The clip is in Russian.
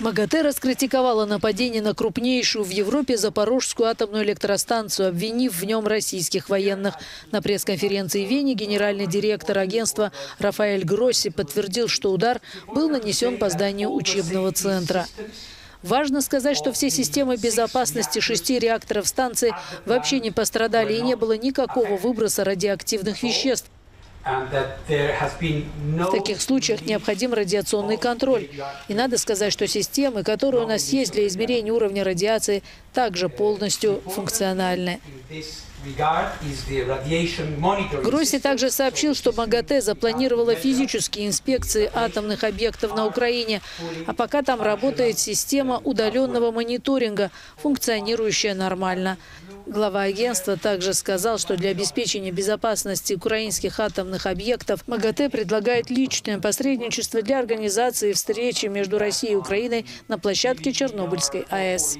МАГАТЭ раскритиковала нападение на крупнейшую в Европе Запорожскую атомную электростанцию, обвинив в нем российских военных. На пресс-конференции в Вене генеральный директор агентства Рафаэль Гросси подтвердил, что удар был нанесен по зданию учебного центра. Важно сказать, что все системы безопасности шести реакторов станции вообще не пострадали и не было никакого выброса радиоактивных веществ. В таких случаях необходим радиационный контроль. И надо сказать, что системы, которые у нас есть для измерения уровня радиации, также полностью функциональны. Гросси также сообщил, что МАГАТЭ запланировала физические инспекции атомных объектов на Украине, а пока там работает система удаленного мониторинга, функционирующая нормально. Глава агентства также сказал, что для обеспечения безопасности украинских атомных объектов МАГАТЭ предлагает личное посредничество для организации встречи между Россией и Украиной на площадке Чернобыльской АЭС.